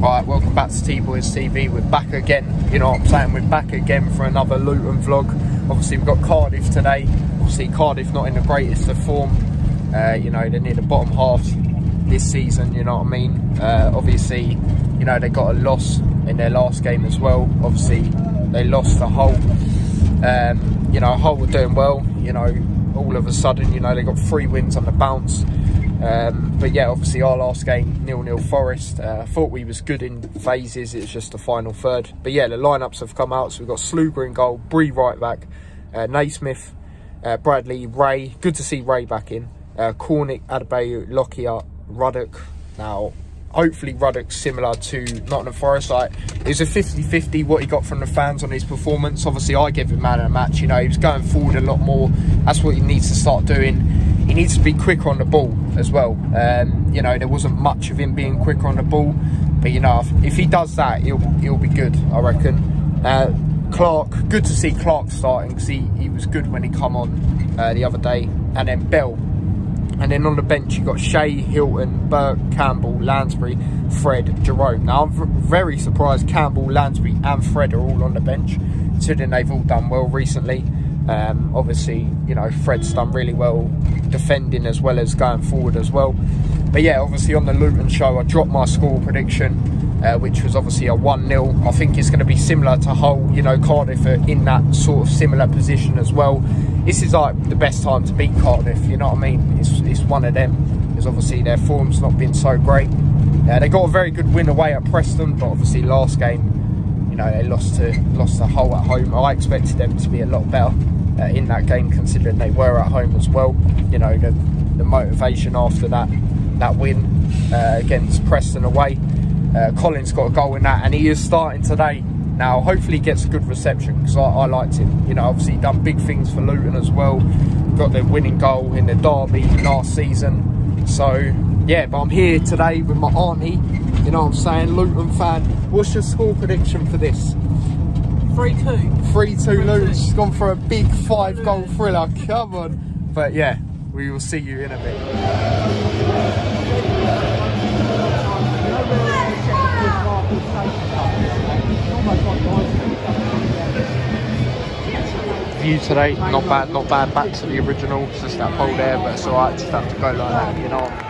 Right, welcome back to T-Boys TV. We're back again, you know what I'm saying? We're back again for another Luton vlog. Obviously, we've got Cardiff today. Obviously, Cardiff not in the greatest of form. Uh, you know, they're near the bottom half this season, you know what I mean? Uh, obviously, you know, they got a loss in their last game as well. Obviously, they lost the Hull. Um, you know, Hull were doing well, you know, all of a sudden, you know, they got three wins on the bounce. Um, but yeah, obviously our last game, nil-nil Forest. Uh, thought we was good in phases. It's just the final third. But yeah, the lineups have come out. So we've got Sluga in goal, Bree right back, uh, Naismith, uh, Bradley, Rea. Good to see Rea back in. Uh, Cornick, Adebayo, Lockyer, Ruddock. Now, hopefully Ruddock's similar to Nottingham Forest. Like, it was a 50-50 what he got from the fans on his performance. Obviously, I give him man of the match. You know, he was going forward a lot more. That's what he needs to start doing he needs to be quicker on the ball as well. Um, you know, there wasn't much of him being quicker on the ball, but you know, if, he does that, he'll he'll be good, I reckon. Uh, Clark, good to see Clark starting because he, he was good when he come on uh, the other day, and then Bell. And then on the bench, you got Shea, Hylton, Burke, Campbell, Lansbury, Fred, Jerome. Now, I'm very surprised Campbell, Lansbury, and Fred are all on the bench, considering they've all done well recently. Um, obviously, you know, Fred's done really well defending as well as going forward as well. But yeah, obviously on the Luton show, I dropped my score prediction, uh, which was obviously a 1-0. I think it's going to be similar to Hull. You know, Cardiff are in that sort of similar position as well. This is like the best time to beat Cardiff, you know what I mean? It's, it's one of them, because obviously their form's not been so great. Uh, they got a very good win away at Preston, but obviously last game, know, they lost to lost to Hull at home. I expected them to be a lot better uh, in that game, considering they were at home as well. You know, the, the motivation after that that win uh, against Preston away. Uh, Collins got a goal in that, and he is starting today. Now, hopefully, he gets a good reception because I, I, liked him. You know, obviously, done big things for Luton as well. Got the winning goal in the derby last season. So, yeah, but I'm here today with my auntie. You know what I'm saying? Luton fan. What's your score prediction for this? 3-2. 3-2 Luton. She's gone for a big five goal thriller. Come on. But yeah, we will see you in a bit. View today, not bad, not bad. Back to the original, just that pole there, but it's alright, just have to go like that, you know.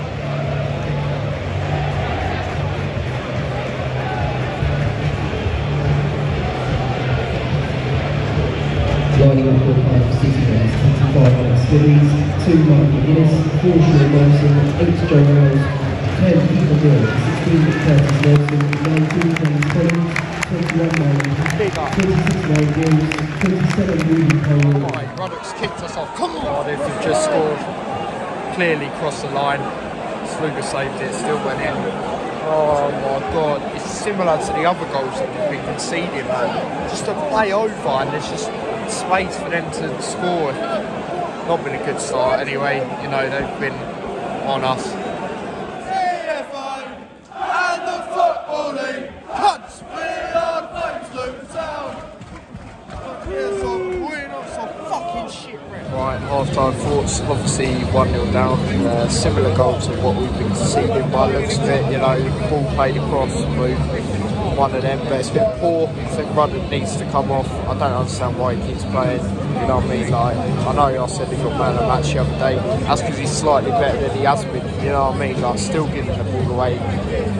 on! two Mark McGuinness, four Sean Nelson, eight Joe Ralls, ten Peter Gill, sixteen Curtis Nelson, nineteen James Collins, twenty-one Marlon, twenty-six Ryan Gibbs, twenty-seven Rudy Cole. Come on, Ruddock's kicked us off. Come on! Cardiff have just scored. Clearly crossed the line. Sluga saved it, still went in. Oh my god, it's similar to the other goals that we've been conceding, man. Just a play over and there's just space for them to score not been a good start anyway. You know, they've been on us. Right, half-time thoughts, obviously 1-0 down, uh, similar goal to what we've been conceding by looks of it, you know, ball played across, move, one of them, but it's bit poor. I think Ruddock needs to come off. I don't understand why he keeps playing. You know what I mean? Like I know I said he got man match the other day. That's because he's slightly better than he has been. You know what I mean? Like still giving the ball away.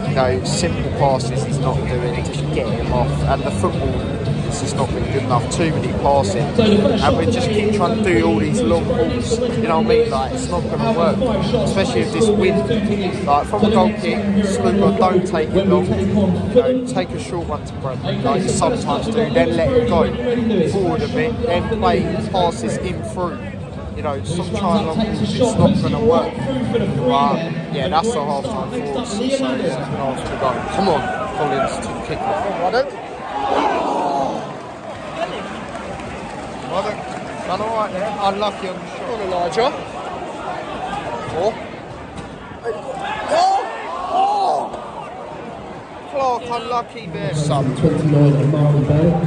You know, simple passes he's not doing to get him off, and the football it's just not been good enough. Too many passing, and we just keep trying to do all these long balls. You know what I mean? Like it's not going to work, especially if this wind. Like from a goal kick, Sluga, don't take it long. You know, take a short one to Bradley, like you sometimes do. Then let it go forward a bit, then play passes in through you know, stop trying long balls, it's not going to work. But yeah, that's the half time thoughts. So second half to go. Come on, Collins to kick off. Done alright there. Unlucky on the shot. On Elijah. Oh. Oh! Oh! Clark, unlucky there, son. 29 and Marley Bell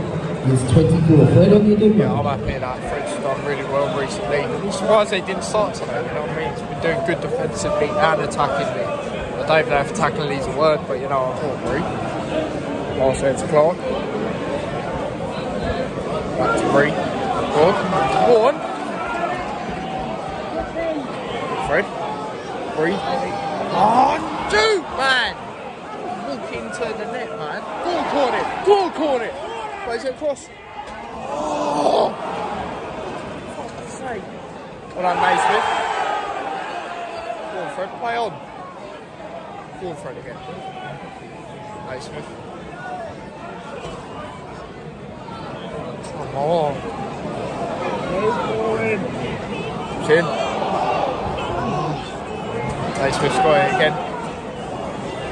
is 24. Third on the agenda. Yeah, I'm happy that Fred's done really well recently. I'm surprised they didn't start today, you know what I mean? He's been doing good defensively and attacking me. I don't even know if tackling is a word, but you know, I thought three. Also, it's Clark. Back to three. Good. One. Fred. Three. Oh, two, man! Walk into the net, man. Go on, corner. Go on, corner. Plays it across. Oh! Fuck's sake. Well done, Naismith. Go on, Fred. Play on. Go on, Fred again. Naismith. Come on. Chin. Naismith's got it again.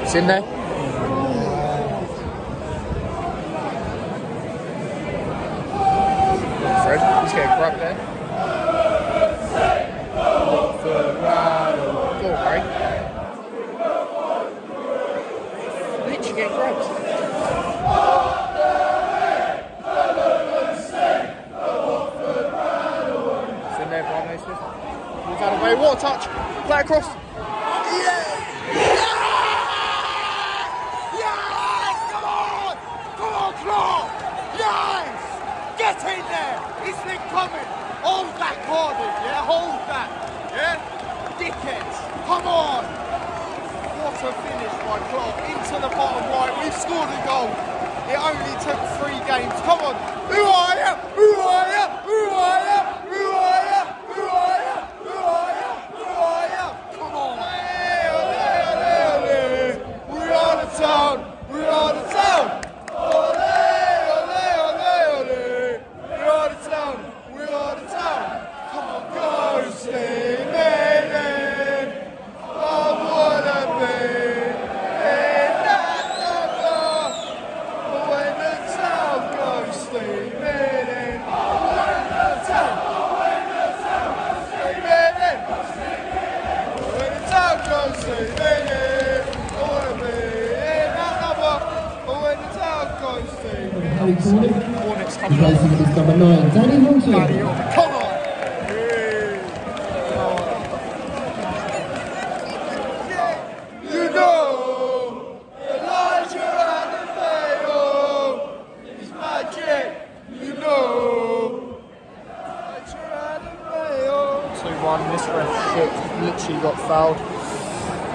It's in there. Fred, he's getting grabbed there. Go, Rea. Literally getting grabbed. Move out of the way. What a touch. Play across. Yes! Yes! Come on! Come on, Clark! Yes! Get in there! It's been coming! Hold that corner, yeah? Hold that! Yeah? Dickheads! Come on! What a finish by Clark. Into the bottom right. We've scored a goal. It only took three games. Come on! Who are you? Who are you? Who are you? Who are you? Who are you? Who are you? Who are you? Come on! Hey, ole, ole, ole. We are the town! We are the town! Ole, ole, ole, ole. We are the town! We are the town! Come on, go, Stephen! I wanna be in that number when the town goes steaming in. When the town, when the town goes steaming in. When the town goes steaming in, I wanna be in that number when the town goes steaming in. Harry Cornick. Hornets He coming plays on. against number 9, Danny Wilson. Bloody hell. Come on! Hey. You know, Elijah and the fail is magic. You know, Elijah and the fail. 2 1, this ref shit literally got fouled,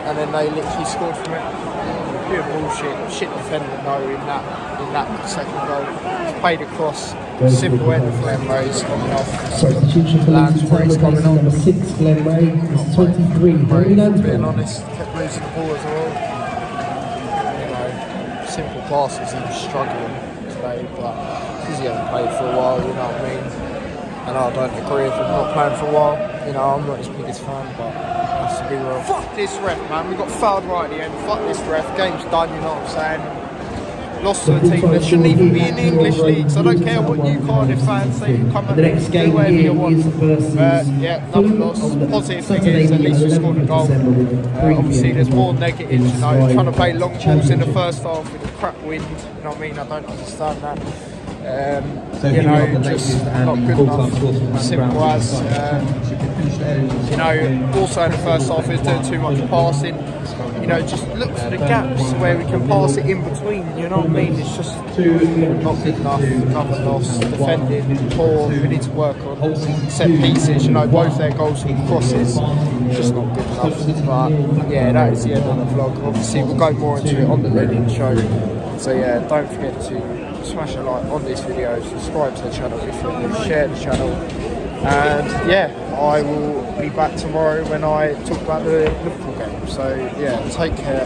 and then they literally scored from it. Pure bullshit. Shit defending though in that in that second goal. It's played across. Simple end flame raise coming off. Substitution for Lance Luton Town Rees coming on. number 6, Glen Rea. Is 23, Henry Being honest, kept losing the ball as well. You know, simple passes, he was struggling today, but because he hasn't played for a while, you know what I mean. And I don't agree with him not playing for a while. You know, I'm not his biggest fan, but has to be real. Fuck this ref, man. We got fouled right at the end. Fuck this ref. Game's done. You know what I'm saying. Lost to a team that shouldn't even be in the English league. So I don't care what you Cardiff fans say. Come The and next do game whatever you want. is versus Uh, yeah, another Fulham loss. on the Positive thing is at least we scored a goal. December Uh, obviously, there's more negatives. You know, trying to play long balls in the first half with a crap wind. You know what I mean? I don't understand that. Um, So you here are the know, just not good enough. Simple as. Um, you know, also in the first half, was doing too much passing. You know, just look for the gaps where we can pass it in between. You know what I mean? It's just not good enough. Another loss. Defending poor. We need to work on set pieces. You know, both their goals were crosses. Just not good enough. But yeah, that is the end of the vlog. Obviously, we'll go more into it on the Lennon show. So yeah, don't forget to smash a like on this video, subscribe to the channel if you're new, share the channel. And yeah, I will be back tomorrow when I talk about the Liverpool game. So yeah, take care